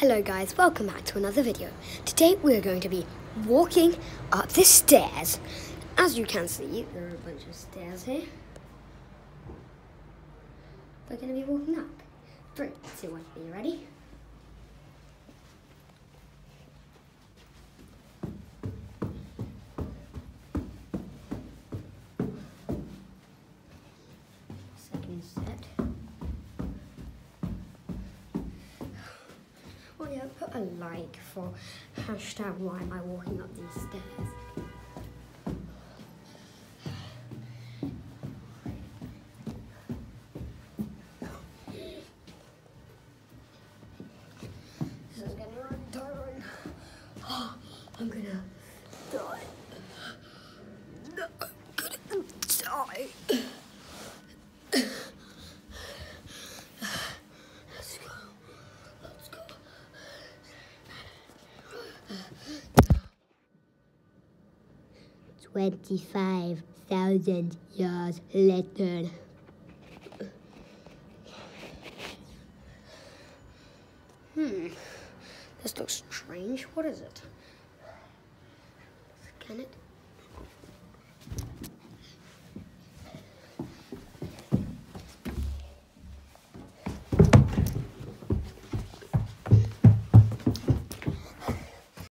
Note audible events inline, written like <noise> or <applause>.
Hello guys, welcome back to another video. Today we're going to be walking up the stairs. As you can see, there are a bunch of stairs here. We're going to be walking up. Three, two, one, are you ready? Oh yeah, put a like for hashtag why am I walking up these stairs. <gasps> I'm gonna 25,000 years later. Hmm, this looks strange. What is it? Scan it.